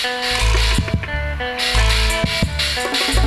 Thank you.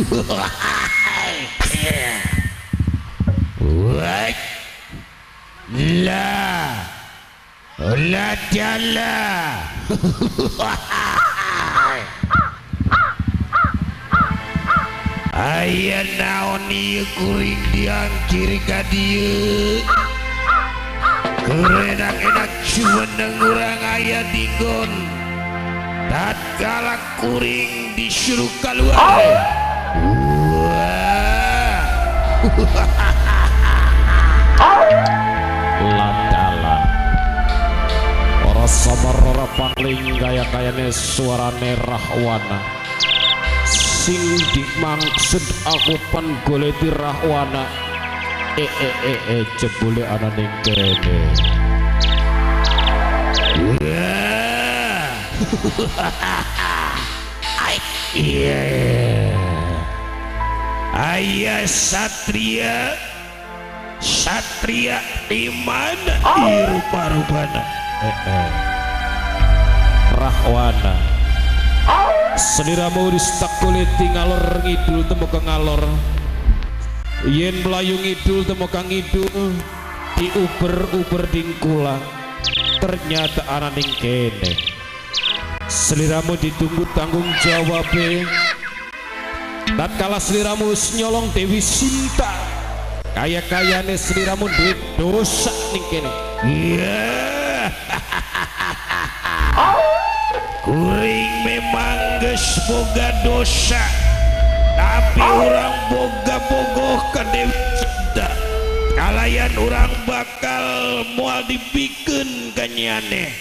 What? La. La jala. Ayah naon ieu kuring diangkir ka dieu. Kerenak-enak cumeneng urang ayah dinggon. Tatkala kuring disuruh keluar. Wah. Landala Ora sabar ora pangling gaya kayane suarane Rahwana sing dimaksud aku pan goleti Rahwana e e e e jebule ana ning kene Iya. Ayah Satria. Satria di mana di rupa-rupana eh eh. Rahwana. Seliramu ristak goleti ngalor ngidul temu ke ngalor Yen melayu ngidul temu ke ngidul Di uber-uber dingkulang. Ternyata anak ning kene. Seliramu ditunggu tanggung jawab tatkala seliramu nyolong Dewi Sinta. Kaya kayane seliramu duit dosa ning kene. Yeah. kuring memang geus boga dosa. Tapi orang boga bogoh ke Dewi Sinta. Kalayan orang bakal mual dibikin kanyane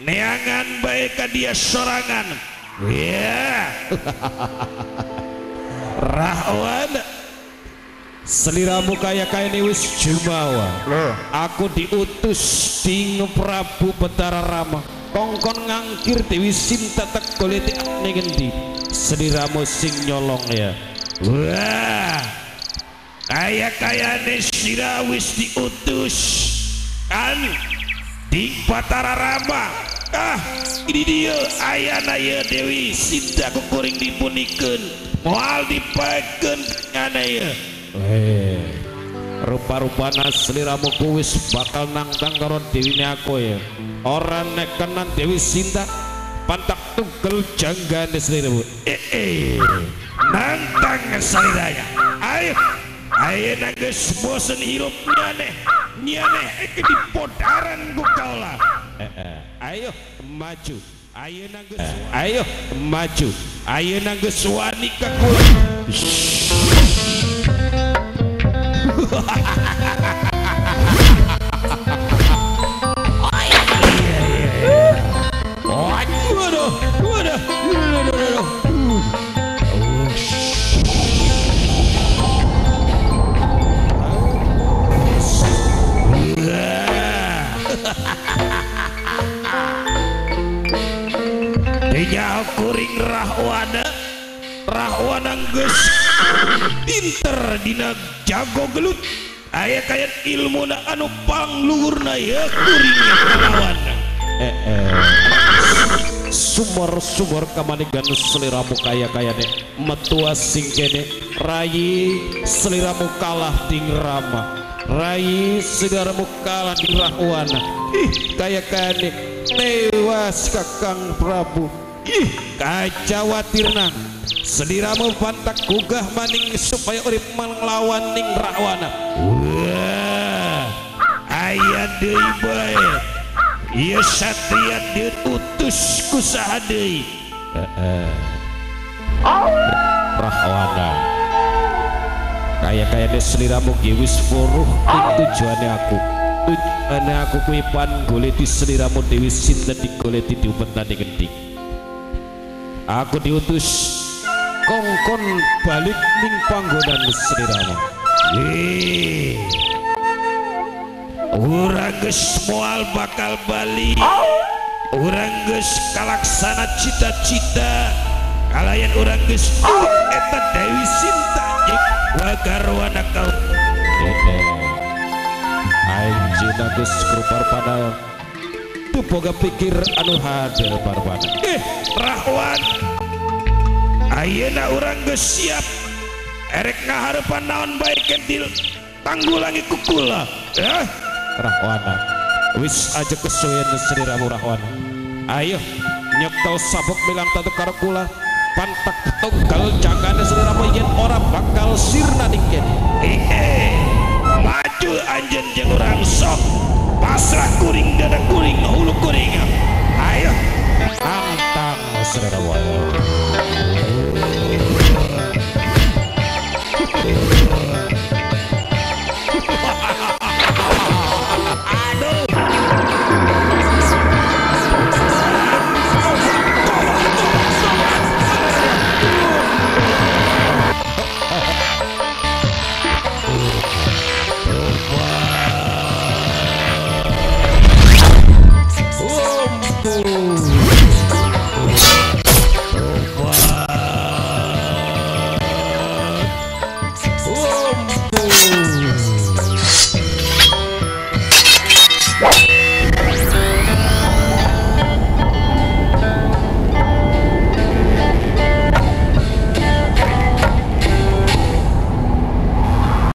neangan baik ke dia sorangan. Ya yeah. Rahwan. Seliramu kaya kaya ini wis jumawa. Aku diutus di Prabu Betara Rama. Kongkon ngangkir Dewi Sinta tak goleti ngendi? Seliramu sing nyolong ya. Wah. Kaya-kaya sira wis diutus. Kan? Di Batara Rama. Ah ini dia. Ayana ya Dewi Sinta kukuring dipunikeun Moal dipakeun ngana Eh Rupa-rupana seliramu kuwis bakal nangtang karo Dewi aku ya. Orang nekenan Dewi Sinta Pantak tugel janggane seliramu Eh eh Nantang saliranya Ayo Ayo nangis bosen hirup nyane Nyane eke di podaran ku kaulah Eh, eh. Ayo maju Ayo maju. Ayo nanggeswani ke kulit kuring rahwana. Rahwana geus pinter dina jago gelut. Aya kayak ilmu anu pangluhurna ya kuringnya kalawan. Eh, eh. Sumur-sumur kamanigan seliramu kaya-kaya nih Metua sing kene Rayi seliramu kalah ding rama. Rayi seliramu kalah di rahwana. Ih kaya-kaya nih Tewas kakang Prabu Ih kacawatirna. Seliramu pantak gugah maning supaya urip melawan ning rahwana wah aya deui bae. Ieu satria diutus ku saha deui Rahwana kaya kaya ini seliramu giwis furuh itu tujuannya aku. Tujuannya aku kui pan goleti seliramu Dewi digoleti di umpet nadi gendik aku diutus. Kongkon balik ning panggonan seliramu Eh, Urang geus moal bakal balik. Urang geus kalaksana cita-cita. Kalayan urang geus eta Dewi Sinta jeung wagarwana kau. Anjina geus krupar pada tuh boga pikir anu hadir barbana Eh, Rahwan Ayeuna urang geus siap. Erek ngaharepan naon baik kentil tanggulangi kukula. Ya? Rahwana wis aja kesuwen seliramu Rahwana ayo nyekel sabuk bilang tatu karo kula. Pantak tunggal jagane seliramu yen ora bakal sirna dingken Ihe, maju anjen jeung urang sok. Pasrah kuring dada kuring hulu kuring. Ayo antang seliramu